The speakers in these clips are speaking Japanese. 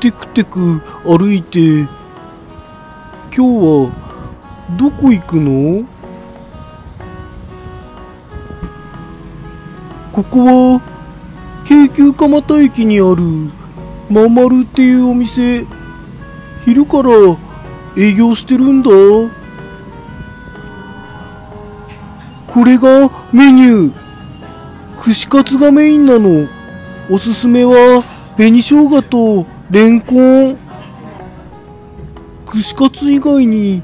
テクテク歩いて今日はどこ行くの？ここは京急蒲田駅にあるまんまるっていうお店。昼から営業してるんだ。これがメニュー。串カツがメインなの。おすすめは紅生姜とレンコン串カツ以外に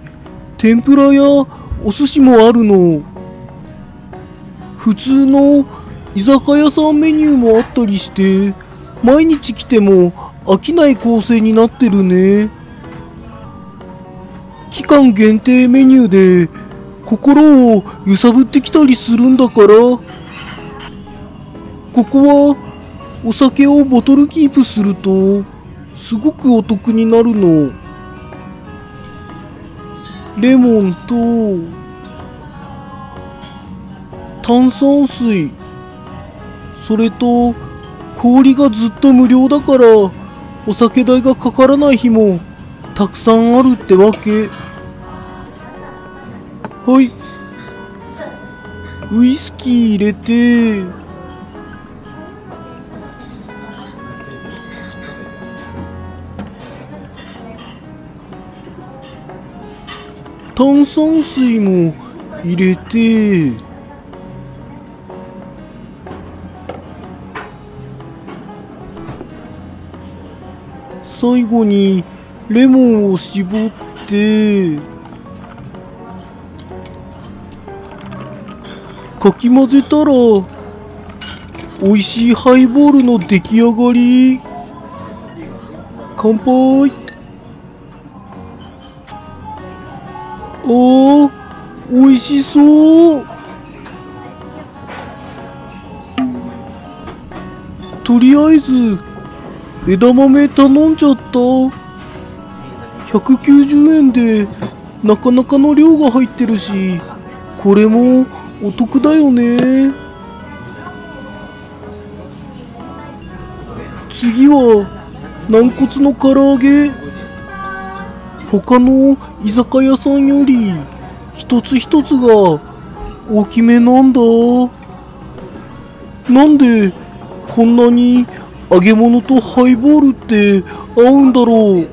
天ぷらやお寿司もあるの。普通の居酒屋さんメニューもあったりして毎日来ても飽きない構成になってるね。期間限定メニューで心を揺さぶってきたりするんだから。ここはお酒をボトルキープするとすごくお得になるの。レモンと炭酸水。それと氷がずっと無料だからお酒代がかからない日もたくさんあるってわけ。はい。ウイスキー入れて炭酸水も入れて。最後にレモンを絞って。かき混ぜたら美味しいハイボールの出来上がり。乾杯。おー美味しそう。とりあえず枝豆頼んじゃった。190円でなかなかの量が入ってるしこれもお得だよね。次は軟骨の唐揚げ。他の居酒屋さんより一つ一つが大きめなんだ。なんでこんなに揚げ物とハイボールって合うんだろう。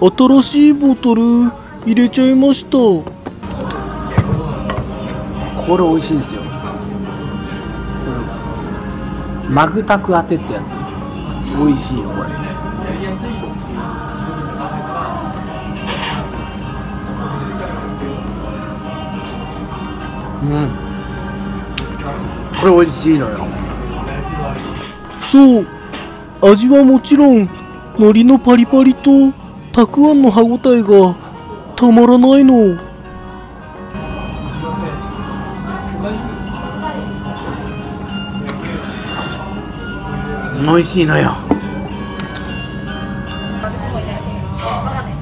新しいボトル入れちゃいました。これ美味しいですよ。マグタク当てってやつ。美味しいよこれ。うん。これ美味しいのよ。そう。味はもちろん海苔のパリパリとたくあんの歯ごたえがたまらないの。美味しいのよ。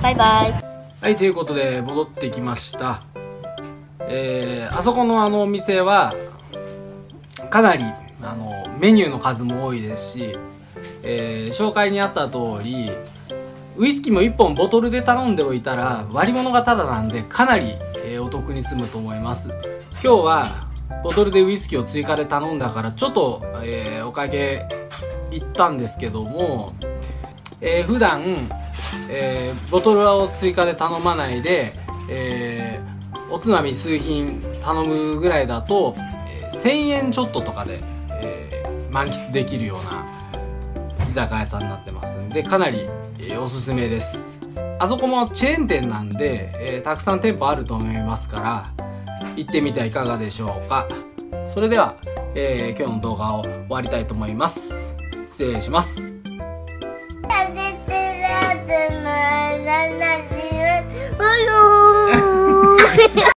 バイバイ。はいということで戻ってきました。えーあそこのあのお店はかなりあのメニューの数も多いですし、えー紹介にあった通りウイスキーも1本ボトルで頼んでおいたら割り物がタダなんでかなり、えーお得に済むと思います。今日はボトルでウイスキーを追加で頼んだからちょっと、えーお会計行ったんですけども、えー普段、えーボトルを追加で頼まないで、えーおつまみ数品頼むぐらいだと、えー1000円ちょっととかで、えー満喫できるような居酒屋さんになってますんでかなり、えーおすすめです。あそこもチェーン店なんで、えーたくさん店舗あると思いますから行ってみてはいかがでしょうか。それでは、えー今日の動画を終わりたいと思います。失礼します。